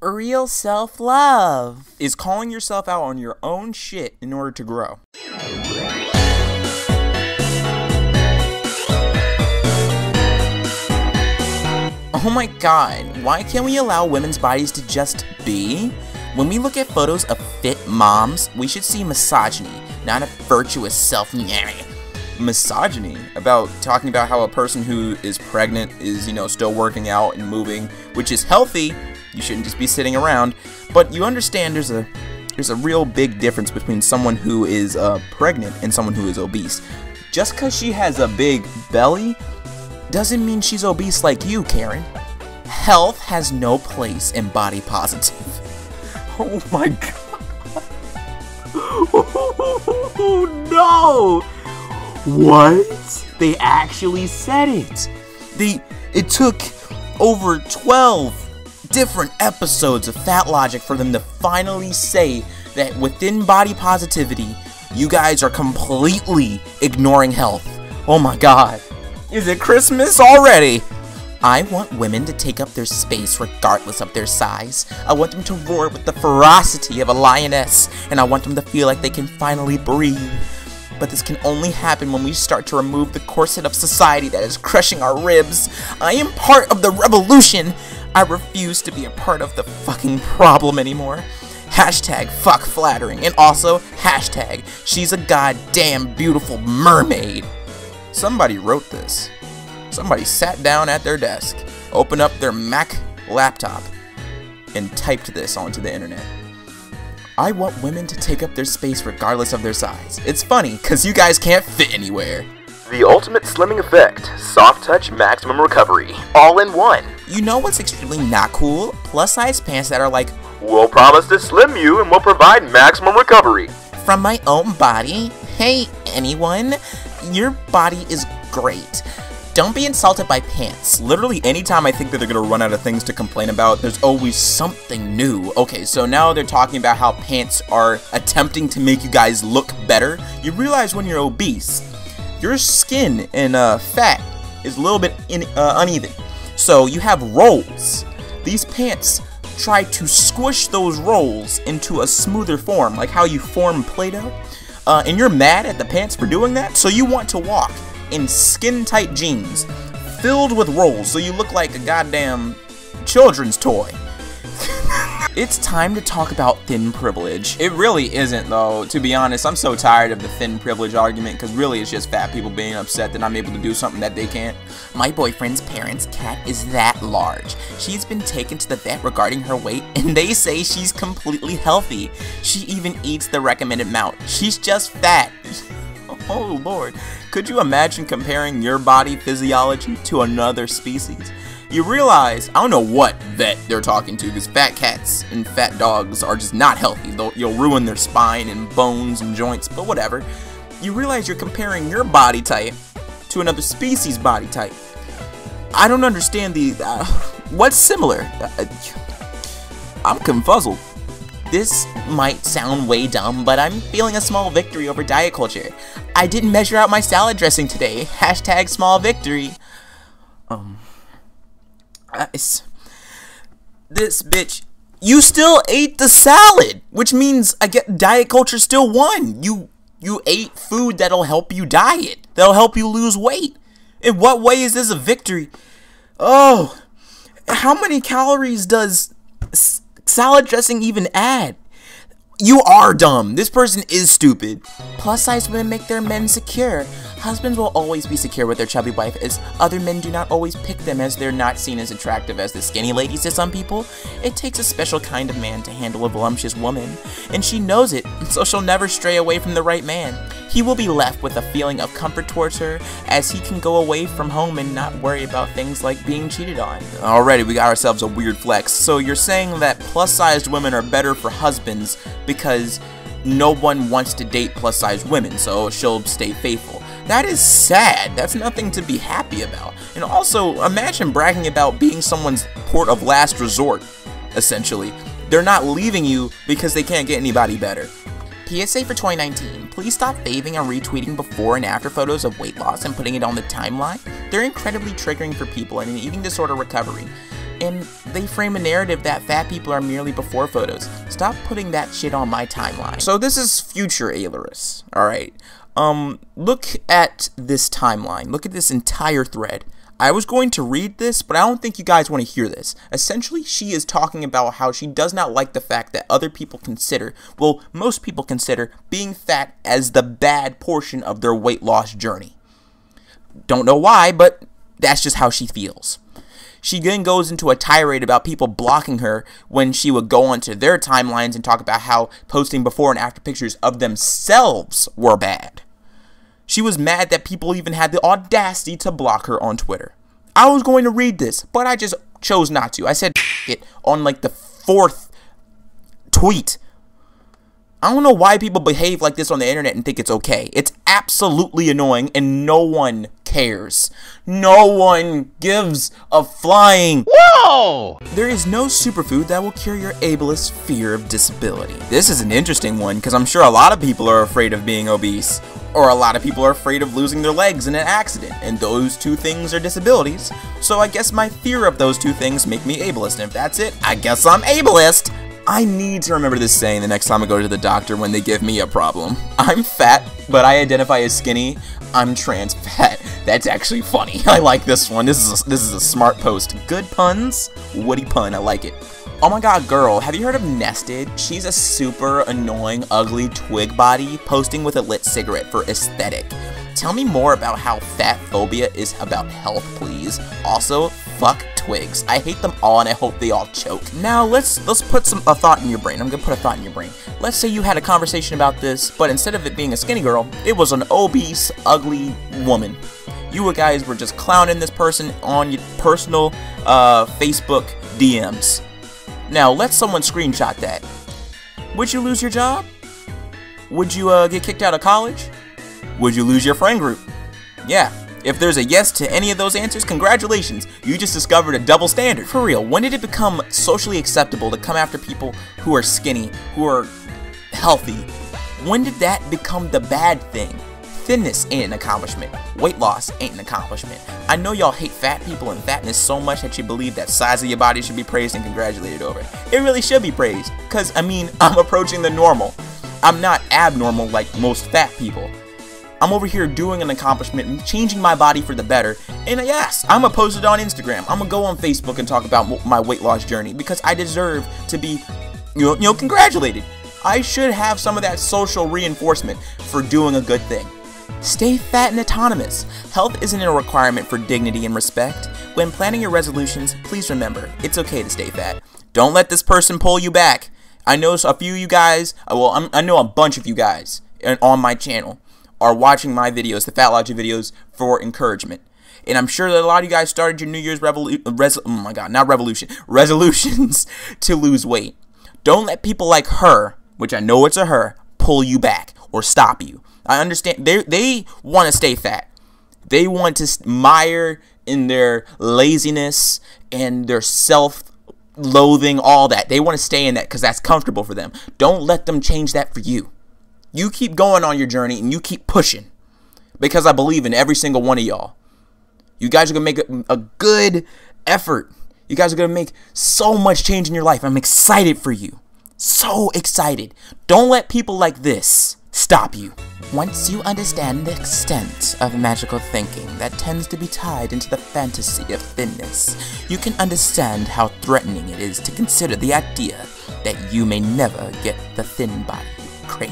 real self love is calling yourself out on your own shit in order to grow. Oh my god, why can't we allow women's bodies to just be? When we look at photos of fit moms, we should see misogyny, not a virtuous self misogyny about talking about how a person who is pregnant is, you know, still working out and moving, which is healthy. You shouldn't just be sitting around. But you understand there's a there's a real big difference between someone who is uh, pregnant and someone who is obese. Just because she has a big belly doesn't mean she's obese like you, Karen. Health has no place in body positive. Oh my god. Oh no! What? They actually said it. They it took over 12 different episodes of Fat Logic for them to finally say that within body positivity, you guys are completely ignoring health. Oh my god. Is it Christmas already? I want women to take up their space regardless of their size. I want them to roar with the ferocity of a lioness, and I want them to feel like they can finally breathe. But this can only happen when we start to remove the corset of society that is crushing our ribs. I am part of the revolution. I refuse to be a part of the fucking problem anymore. Hashtag fuck flattering, and also hashtag she's a goddamn beautiful mermaid. Somebody wrote this. Somebody sat down at their desk, opened up their Mac laptop, and typed this onto the internet. I want women to take up their space regardless of their size. It's funny, because you guys can't fit anywhere. The ultimate slimming effect, soft touch maximum recovery, all in one. You know what's extremely not cool? Plus size pants that are like, We'll promise to slim you and we'll provide maximum recovery. from my own body? Hey, anyone? Your body is great. Don't be insulted by pants. Literally, anytime I think that they're gonna run out of things to complain about, there's always something new. Okay, so now they're talking about how pants are attempting to make you guys look better. You realize when you're obese, your skin and uh, fat is a little bit in, uh, uneven. So you have rolls. These pants try to squish those rolls into a smoother form, like how you form Play-Doh. Uh, and you're mad at the pants for doing that, so you want to walk in skin-tight jeans filled with rolls, so you look like a goddamn children's toy. It's time to talk about thin privilege. It really isn't, though, to be honest. I'm so tired of the thin privilege argument because really it's just fat people being upset that I'm able to do something that they can't. My boyfriend's parents' cat is that large. She's been taken to the vet regarding her weight, and they say she's completely healthy. She even eats the recommended amount. She's just fat. Oh lord, could you imagine comparing your body physiology to another species? You realize, I don't know what vet they're talking to, because fat cats and fat dogs are just not healthy. They'll, you'll ruin their spine and bones and joints, but whatever. You realize you're comparing your body type to another species body type. I don't understand the, uh, what's similar? Uh, I'm confuzzled. This might sound way dumb, but I'm feeling a small victory over diet culture. I didn't measure out my salad dressing today. Hashtag small victory. Um. Guys. This bitch. You still ate the salad, which means I get diet culture still won. You you ate food that'll help you diet. That'll help you lose weight. In what way is this a victory? Oh, how many calories does salad dressing even add? You are dumb. This person is stupid. Plus size women make their men secure. Husbands will always be secure with their chubby wife as other men do not always pick them as they're not seen as attractive as the skinny ladies to some people. It takes a special kind of man to handle a voluptuous woman, and she knows it, so she'll never stray away from the right man. He will be left with a feeling of comfort towards her as he can go away from home and not worry about things like being cheated on. Already, we got ourselves a weird flex. So you're saying that plus-sized women are better for husbands because no one wants to date plus-sized women, so she'll stay faithful. That is sad. That's nothing to be happy about. And also, imagine bragging about being someone's port of last resort, essentially. They're not leaving you because they can't get anybody better. PSA for 2019, please stop faving and retweeting before and after photos of weight loss and putting it on the timeline. They're incredibly triggering for people in an eating disorder recovery. and they frame a narrative that fat people are merely before photos. Stop putting that shit on my timeline. So this is future Ailurus, alright? Um, look at this timeline. Look at this entire thread. I was going to read this, but I don't think you guys want to hear this. Essentially, she is talking about how she does not like the fact that other people consider, well, most people consider, being fat as the bad portion of their weight loss journey. Don't know why, but that's just how she feels. She then goes into a tirade about people blocking her when she would go onto their timelines and talk about how posting before and after pictures of themselves were bad. She was mad that people even had the audacity to block her on Twitter. I was going to read this, but I just chose not to. I said it on like the fourth tweet. I don't know why people behave like this on the internet and think it's okay. It's absolutely annoying and no one cares. No one gives a flying. Whoa! There is no superfood that will cure your ableist fear of disability. This is an interesting one because I'm sure a lot of people are afraid of being obese. Or a lot of people are afraid of losing their legs in an accident, and those two things are disabilities. So I guess my fear of those two things make me ableist, and if that's it, I guess I'm ableist. I need to remember this saying the next time I go to the doctor when they give me a problem. I'm fat, but I identify as skinny. I'm trans fat. That's actually funny. I like this one. This is a, this is a smart post. Good puns, woody pun. I like it. Oh my god, girl, have you heard of Nested? She's a super annoying, ugly twig body posting with a lit cigarette for aesthetic. Tell me more about how fat phobia is about health, please. Also, fuck twigs. I hate them all and I hope they all choke. Now, let's let's put some a thought in your brain. I'm gonna put a thought in your brain. Let's say you had a conversation about this, but instead of it being a skinny girl, it was an obese, ugly woman. You guys were just clowning this person on your personal uh, Facebook DMs. Now, let someone screenshot that. Would you lose your job? Would you uh, get kicked out of college? Would you lose your friend group? Yeah. If there's a yes to any of those answers, congratulations, you just discovered a double standard. For real, when did it become socially acceptable to come after people who are skinny, who are healthy? When did that become the bad thing? Thinness ain't an accomplishment. Weight loss ain't an accomplishment. I know y'all hate fat people and fatness so much that you believe that size of your body should be praised and congratulated over. It really should be praised, because, I mean, I'm approaching the normal. I'm not abnormal like most fat people. I'm over here doing an accomplishment changing my body for the better. And yes, I'm gonna post it on Instagram. I'm gonna go on Facebook and talk about my weight loss journey because I deserve to be, you know, congratulated. I should have some of that social reinforcement for doing a good thing. Stay fat and autonomous. Health isn't a requirement for dignity and respect. When planning your resolutions, please remember, it's okay to stay fat. Don't let this person pull you back. I know a few of you guys, uh, well, i know a bunch of you guys on my channel are watching my videos, the Fat Logic videos, for encouragement. And I'm sure that a lot of you guys started your New Year's revolution, oh my god, not revolution, resolutions to lose weight. Don't let people like her, which I know it's a her, pull you back or stop you. I understand they they want to stay fat. They want to mire in their laziness and their self loathing, all that. They want to stay in that because that's comfortable for them. Don't let them change that for you. You keep going on your journey and you keep pushing because I believe in every single one of y'all. You guys are going to make a, a good effort. You guys are going to make so much change in your life. I'm excited for you. So excited. Don't let people like this stop you. Once you understand the extent of magical thinking that tends to be tied into the fantasy of thinness, you can understand how threatening it is to consider the idea that you may never get the thin body you crave.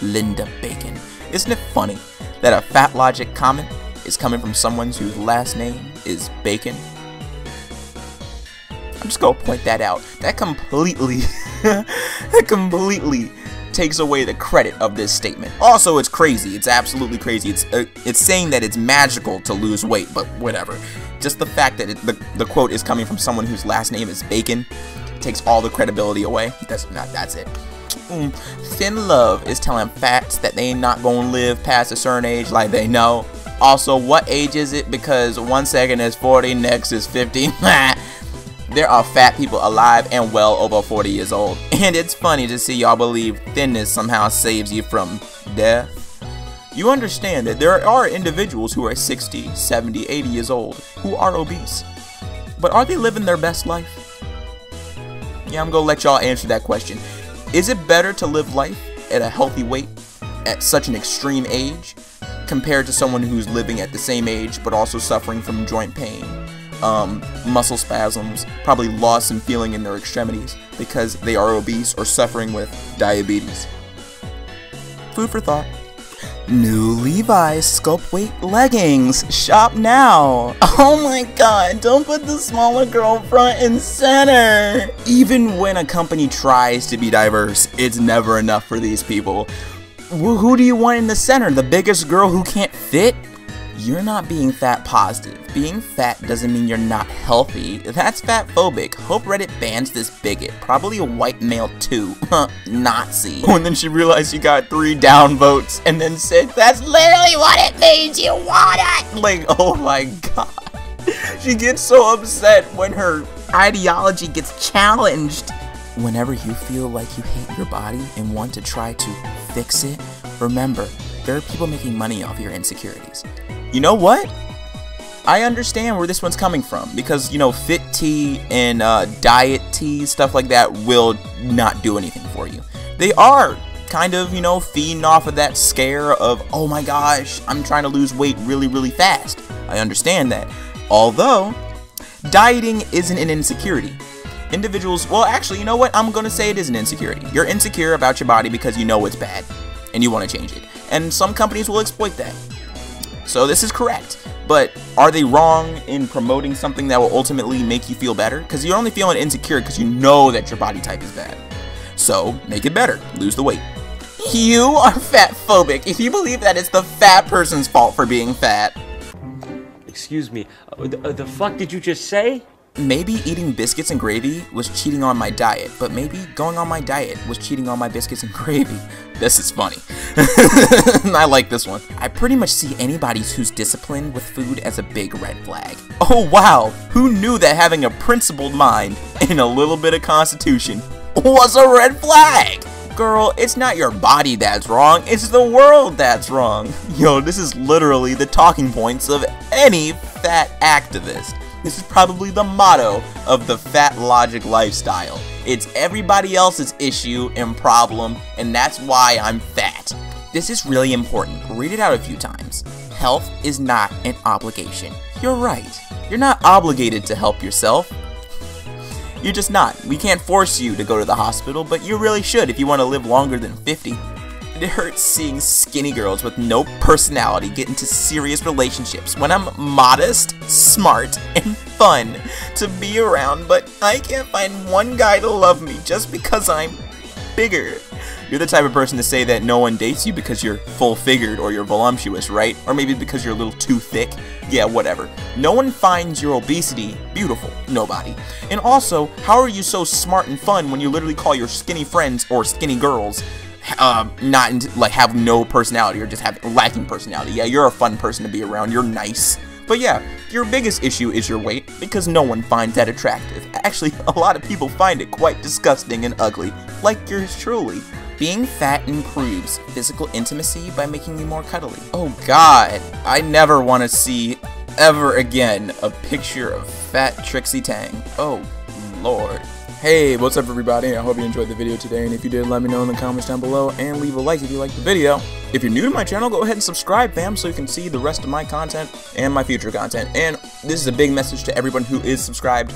Linda Bacon. Isn't it funny that a Fat Logic comment is coming from someone whose last name is Bacon? I'm just gonna point that out. That completely, that completely takes away the credit of this statement. Also, it's crazy. It's absolutely crazy. It's uh, it's saying that it's magical to lose weight, but whatever. Just the fact that it, the, the quote is coming from someone whose last name is Bacon takes all the credibility away. That's not. That's it. Mm. Thin Love is telling fats that they ain't not gonna live past a certain age like they know. Also, what age is it? Because one second is 40, next is 50. there are fat people alive and well over 40 years old. And it's funny to see y'all believe thinness somehow saves you from death. You understand that there are individuals who are 60, 70, 80 years old who are obese. but are they living their best life? Yeah, I'm gonna let y'all answer that question. Is it better to live life at a healthy weight at such an extreme age compared to someone who's living at the same age but also suffering from joint pain, um, muscle spasms, probably loss in feeling in their extremities because they are obese or suffering with diabetes? Food for thought. New Levi's Sculpt Weight Leggings. Shop now. Oh my god, don't put the smaller girl front and center. Even when a company tries to be diverse, it's never enough for these people. Wh- Who do you want in the center? The biggest girl who can't fit? You're not being fat positive. Being fat doesn't mean you're not healthy. That's fat phobic. Hope Reddit bans this bigot. Probably a white male too. Huh, Nazi. and then she realized she got three downvotes and then said, That's literally what it means. You want it. Like, oh my god. She gets so upset when her ideology gets challenged. Whenever you feel like you hate your body and want to try to fix it, remember, there are people making money off your insecurities. You know what? I understand where this one's coming from because, you know, fit tea and uh, diet tea, stuff like that, will not do anything for you. They are kind of, you know, feeding off of that scare of, oh my gosh, I'm trying to lose weight really, really fast. I understand that. Although, dieting isn't an insecurity. Individuals, well, actually, you know what? I'm going to say it is an insecurity. You're insecure about your body because you know it's bad and you want to change it. And some companies will exploit that. So this is correct. But are they wrong in promoting something that will ultimately make you feel better? Because you're only feeling insecure because you know that your body type is bad. So make it better. Lose the weight. You are fat phobic if you believe that it's the fat person's fault for being fat. Excuse me, uh, the, uh, the fuck did you just say? Maybe eating biscuits and gravy was cheating on my diet, but maybe going on my diet was cheating on my biscuits and gravy. This is funny. I like this one. I pretty much see anybody who's disciplined with food as a big red flag. Oh wow, who knew that having a principled mind and a little bit of constitution was a red flag? Girl, it's not your body that's wrong, it's the world that's wrong. Yo, this is literally the talking points of any fat activist. This is probably the motto of the fat logic lifestyle. It's everybody else's issue and problem, and that's why I'm fat. This is really important. Read it out a few times. Health is not an obligation. You're right. You're not obligated to help yourself. You're just not. We can't force you to go to the hospital, but you really should if you want to live longer than 50. It hurts seeing skinny girls with no personality get into serious relationships when I'm modest, smart, and fun to be around, but I can't find one guy to love me just because I'm bigger. You're the type of person to say that no one dates you because you're full figured or you're voluptuous, right? Or maybe because you're a little too thick. Yeah, whatever. No one finds your obesity beautiful. Nobody. And also, how are you so smart and fun when you literally call your skinny friends or skinny girls um, not like have no personality or just have lacking personality. Yeah, you're a fun person to be around. You're nice. But yeah, your biggest issue is your weight because no one finds that attractive. Actually, a lot of people find it quite disgusting and ugly, like yours truly. Being fat improves physical intimacy by making you more cuddly. Oh god, I never want to see ever again a picture of fat Trixie Tang. Oh lord. Hey, what's up everybody? I hope you enjoyed the video today, and if you did, let me know in the comments down below, and leave a like if you liked the video. If you're new to my channel, go ahead and subscribe, fam, so you can see the rest of my content and my future content. And this is a big message to everyone who is subscribed,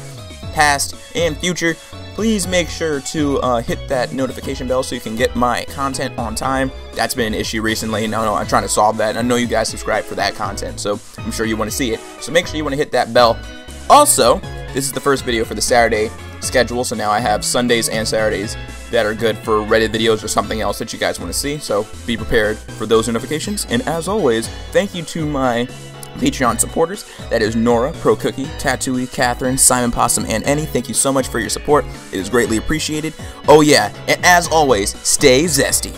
past and future. Please make sure to uh, hit that notification bell so you can get my content on time. That's been an issue recently, and I know I'm trying to solve that. I know you guys subscribe for that content, so I'm sure you want to see it. So make sure you want to hit that bell. Also, this is the first video for the Saturday schedule, so now I have Sundays and Saturdays that are good for Reddit videos or something else that you guys want to see, so be prepared for those notifications. And as always, thank you to my Patreon supporters. That is Nora, Pro Cookie, Tattooey, Catherine, Simon Possum, and Annie. Thank you so much for your support. It is greatly appreciated. Oh yeah, and as always, stay zesty.